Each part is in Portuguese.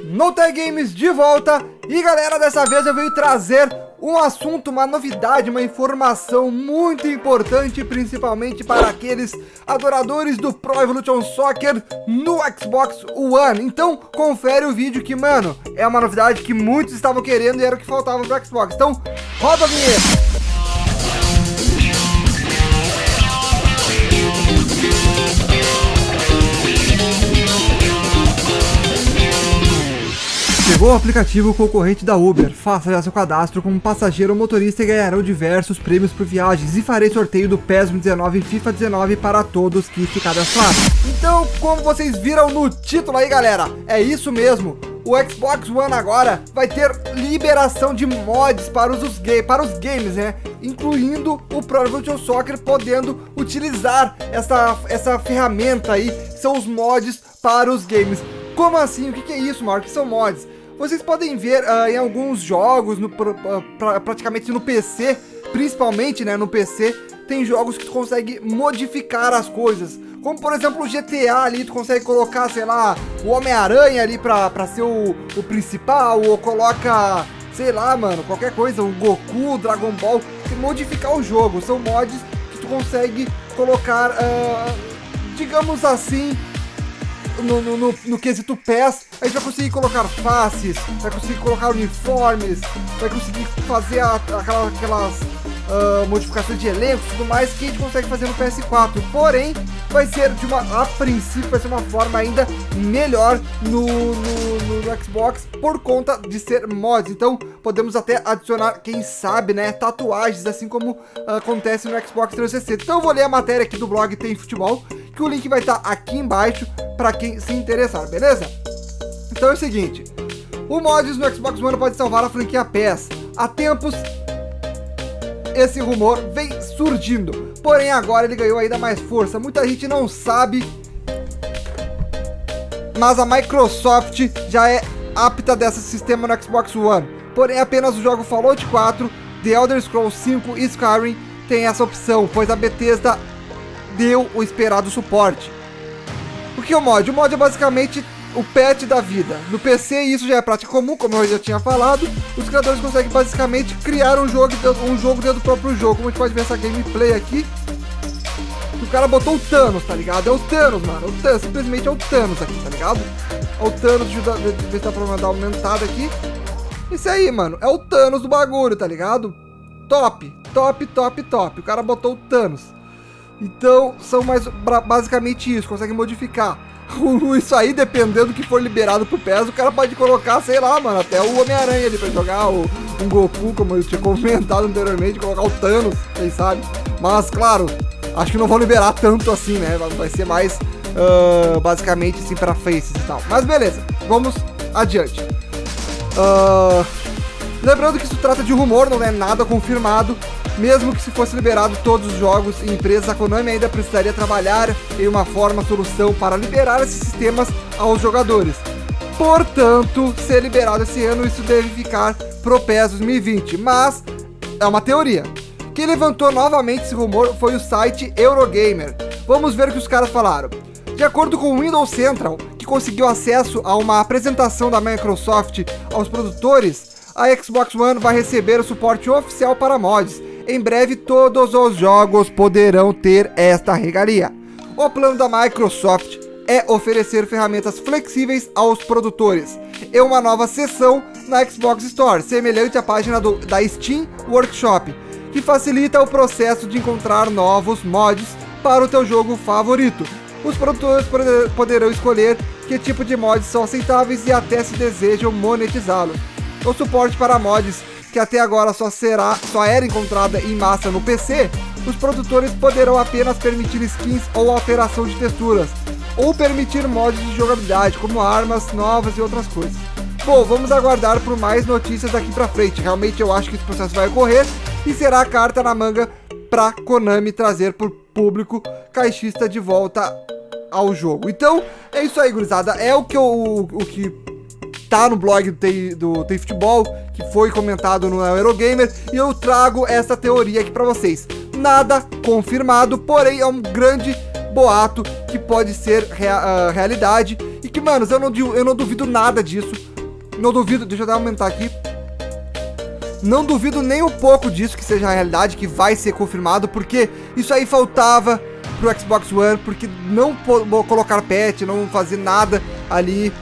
No Games de volta e galera, dessa vez eu venho trazer um assunto, uma novidade, uma informação muito importante, principalmente para aqueles adoradores do Pro Evolution Soccer no Xbox One. Então, confere o vídeo que, mano, é uma novidade que muitos estavam querendo e era o que faltava pro Xbox. Então, roda a vinheta! Chegou o aplicativo concorrente da Uber. Faça já seu cadastro como passageiro ou motorista e ganharão diversos prêmios por viagens. E farei sorteio do PES 19 e FIFA 19 para todos que se cadastrarem. Então, como vocês viram no título aí, galera, é isso mesmo. O Xbox One agora vai ter liberação de mods para os, para os games, né? Incluindo o Pro Evolution Soccer podendo utilizar essa, essa ferramenta aí, são os mods para os games. Como assim? O que, que é isso, Mark? Que são mods? Vocês podem ver uh, em alguns jogos, no, pra, praticamente no PC, principalmente né, no PC, tem jogos que tu consegue modificar as coisas. Como por exemplo o GTA ali, tu consegue colocar, sei lá, o Homem-Aranha ali pra, pra ser o, o principal, ou coloca, sei lá, mano, qualquer coisa, o Goku, o Dragon Ball, e modificar o jogo. São mods que tu consegue colocar, uh, digamos assim, no, no, no, no quesito PES, a gente vai conseguir colocar faces, vai conseguir colocar uniformes, vai conseguir fazer a, aquela, aquelas uh, modificações de elenco e tudo mais que a gente consegue fazer no PS4. Porém, vai ser de uma. A princípio, vai ser uma forma ainda melhor no, no, no, no Xbox por conta de ser mods. Então, podemos até adicionar, quem sabe, né, tatuagens, assim como uh, acontece no Xbox 360. Então, eu vou ler a matéria aqui do blog Tem Futebol, que o link vai estar aqui embaixo para quem se interessar, beleza? Então é o seguinte, o mods no Xbox One pode salvar a franquia PES. Há tempos, esse rumor vem surgindo, porém agora ele ganhou ainda mais força. Muita gente não sabe, mas a Microsoft já é apta desse sistema no Xbox One. Porém, apenas o jogo Fallout 4, The Elder Scrolls 5 e Skyrim tem essa opção, pois a Bethesda deu o esperado suporte. O que é o mod? O mod é basicamente o patch da vida. No PC isso já é prática comum, como eu já tinha falado. Os criadores conseguem basicamente criar um jogo, um jogo dentro do próprio jogo. Como a gente pode ver essa gameplay aqui. O cara botou o Thanos, tá ligado? É o Thanos, mano. O Thanos, simplesmente é o Thanos aqui, tá ligado? É o Thanos, deixa eu ver se dá pra aumentada aqui. Isso aí, mano. É o Thanos do bagulho, tá ligado? Top, top, top, top. O cara botou o Thanos. Então, são mais basicamente isso, consegue modificar. Isso aí, dependendo do que for liberado pro PES, o cara pode colocar, sei lá, mano, até o Homem-Aranha ali pra jogar, o, um Goku, como eu tinha comentado anteriormente, colocar o Thanos, quem sabe. Mas, claro, acho que não vão liberar tanto assim, né? Vai ser mais, uh, basicamente, assim, pra faces e tal. Mas beleza, vamos adiante. Uh, lembrando que isso trata de rumor, não é nada confirmado, mesmo que se fosse liberado todos os jogos e empresas, a Konami ainda precisaria trabalhar em uma forma, solução para liberar esses sistemas aos jogadores. Portanto, ser liberado esse ano, isso deve ficar pro PES 2020, mas é uma teoria. Quem levantou novamente esse rumor foi o site Eurogamer. Vamos ver o que os caras falaram. De acordo com o Windows Central, que conseguiu acesso a uma apresentação da Microsoft aos produtores, a Xbox One vai receber o suporte oficial para mods em breve, todos os jogos poderão ter esta regalia. O plano da Microsoft é oferecer ferramentas flexíveis aos produtores e uma nova seção na Xbox Store, semelhante à página do, da Steam Workshop, que facilita o processo de encontrar novos mods para o teu jogo favorito. Os produtores poderão escolher que tipo de mods são aceitáveis e até se desejam monetizá-los. O suporte para mods que até agora só será, só era encontrada em massa no PC, os produtores poderão apenas permitir skins ou alteração de texturas, ou permitir mods de jogabilidade, como armas novas e outras coisas. Bom, vamos aguardar por mais notícias daqui pra frente. Realmente eu acho que esse processo vai ocorrer e será a carta na manga pra Konami trazer pro público caixista de volta ao jogo. Então, é isso aí, gurizada. É o que eu, o, o que tá no blog do Tem, do Tem Futebol, que foi comentado no Eurogamer, e eu trago essa teoria aqui para vocês. Nada confirmado, porém é um grande boato que pode ser rea uh, realidade e Que, mano, eu não, eu não duvido nada disso. Não duvido, deixa eu aumentar aqui. Não duvido nem um pouco disso que seja a realidade, que vai ser confirmado, porque isso aí faltava pro Xbox One, porque não colocar patch, não fazer nada ali,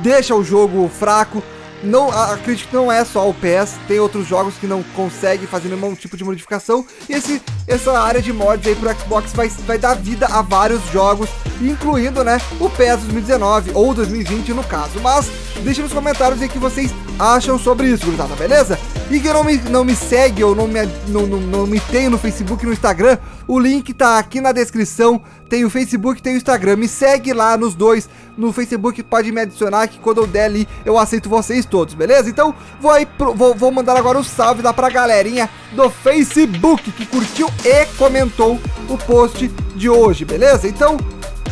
deixa o jogo fraco. Não, acredito que não é só o PS, tem outros jogos que não conseguem fazer nenhum tipo de modificação. E esse, essa área de mods aí pro Xbox vai, vai dar vida a vários jogos, incluindo, né, o PS 2019 ou 2020 no caso. Mas deixe nos comentários aí o que vocês acham sobre isso, gurizada, beleza? E quem não me, não me segue ou não me, não, não, não me tem no Facebook e no Instagram, o link tá aqui na descrição. Tem o Facebook, tem o Instagram. Me segue lá nos dois. No Facebook pode me adicionar que quando eu der ali eu aceito vocês todos, beleza? Então vou aí pro, vou, vou mandar agora o um salve lá pra galerinha do Facebook que curtiu e comentou o post de hoje, beleza? Então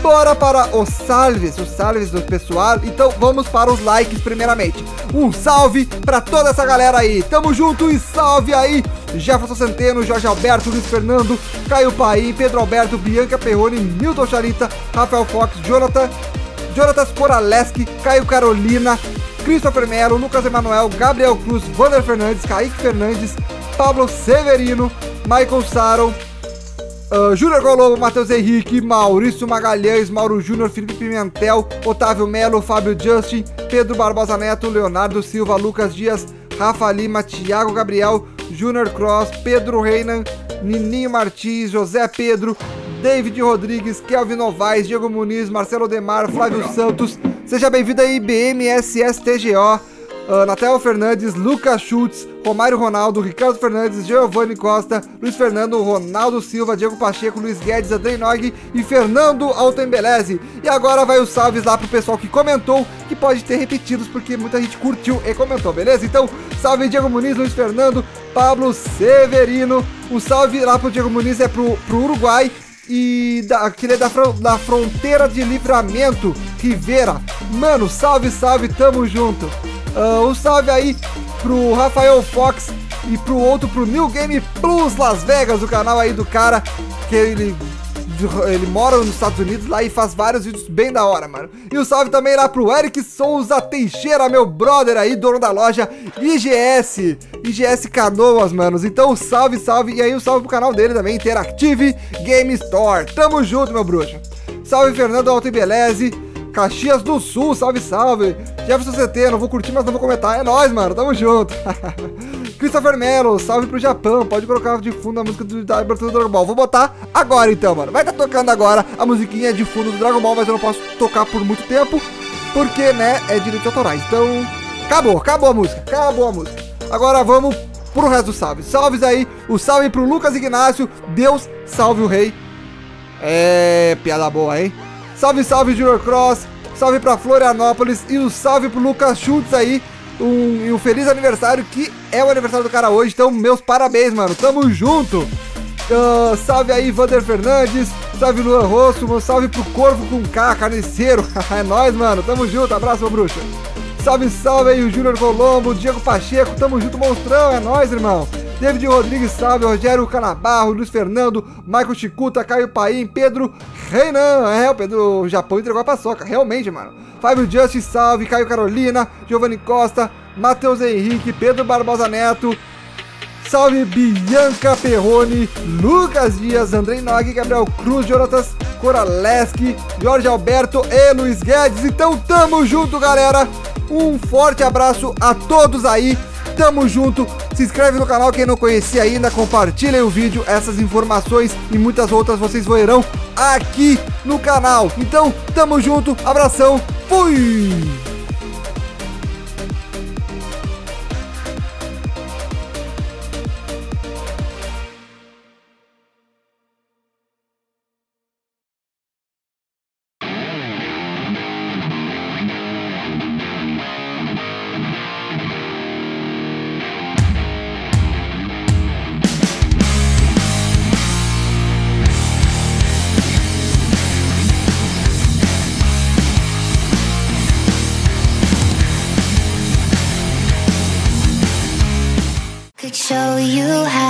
bora para os salves, os salves do pessoal. Então vamos para os likes primeiramente. Um salve para toda essa galera aí. Tamo junto e salve aí. Jefferson Centeno, Jorge Alberto, Luiz Fernando, Caio Paim, Pedro Alberto, Bianca Perrone, Milton Charita, Rafael Fox, Jonathan, Jonatas Coraleski, Caio Carolina, Christopher Melo, Lucas Emanuel, Gabriel Cruz, Wander Fernandes, Kaique Fernandes, Pablo Severino, Michael Saron, Uh, Júnior Colombo, Matheus Henrique, Maurício Magalhães, Mauro Júnior, Felipe Pimentel, Otávio Melo, Fábio Justin, Pedro Barbosa Neto, Leonardo Silva, Lucas Dias, Rafa Lima, Thiago Gabriel, Júnior Cross, Pedro Reinan, Nininho Martins, José Pedro, David Rodrigues, Kelvin Novaes, Diego Muniz, Marcelo Demar, Flávio Santos. Seja bem-vindo aí, BMSSTGO. Uh, Natel Fernandes, Lucas Schultz, Romário Ronaldo, Ricardo Fernandes, Giovanni Costa, Luiz Fernando, Ronaldo Silva, Diego Pacheco, Luiz Guedes, Andrei Nog e Fernando Altembeleze. E agora vai os salves lá pro pessoal que comentou, que pode ter repetidos, porque muita gente curtiu e comentou, beleza? Então, salve Diego Muniz, Luiz Fernando, Pablo Severino. Um salve lá pro Diego Muniz é pro, pro Uruguai e da, aquele é da, da fronteira de livramento, Rivera. Mano, salve, salve, tamo junto. Uh, um salve aí pro Rafael Fox e pro outro, pro New Game Plus Las Vegas, o canal aí do cara, que ele ele mora nos Estados Unidos lá e faz vários vídeos bem da hora, mano. E um salve também lá pro Eric Souza Teixeira, meu brother aí, dono da loja IGS, IGS Canoas, manos. Então salve, salve, e aí um salve pro canal dele também, Interactive Game Store. Tamo junto, meu bruxo. Salve Fernando Alto e Beleze. Caxias do Sul, salve, salve. Jefferson CT, não vou curtir, mas não vou comentar. É nóis, mano, tamo junto. Christopher Melo, salve pro Japão. Pode colocar de fundo a música do, da abertura do Dragon Ball. Vou botar agora então, mano. Vai estar tá tocando agora a musiquinha de fundo do Dragon Ball, mas eu não posso tocar por muito tempo, porque, né, é direito autorais. Então, acabou, acabou a música, acabou a música. Agora vamos pro resto dos salves. Salves aí, o salve pro Lucas Ignácio. Deus salve o rei. É, piada boa, hein? Salve, salve, Junior Cross. Salve pra Florianópolis. E um salve pro Lucas Schultz aí. Um, e um feliz aniversário, que é o aniversário do cara hoje. Então, meus parabéns, mano. Tamo junto. Uh, salve aí, Vander Fernandes. Salve, Luan Rosso. Um salve pro Corvo com K, carniceiro. é nóis, mano. Tamo junto. Abraço, bruxa. Salve, salve aí, o Júnior Colombo, Diego Pacheco. Tamo junto, monstrão. É nóis, irmão. David Rodrigues, salve, Rogério Canabarro, Luiz Fernando, Michael Chicuta, Caio Paim, Pedro Reinan, é, o Pedro o Japão entregou a paçoca, realmente, mano. Fábio Justice, salve, Caio Carolina, Giovanni Costa, Matheus Henrique, Pedro Barbosa Neto, salve Bianca Perrone, Lucas Dias, Andrei Nog, Gabriel Cruz, Jonatas Coraleski, Jorge Alberto e Luiz Guedes. Então tamo junto, galera. Um forte abraço a todos aí. Tamo junto. Se inscreve no canal quem não conhecia ainda, compartilhem o vídeo, essas informações e muitas outras vocês verão aqui no canal. Então, tamo junto, abração, fui! Show you how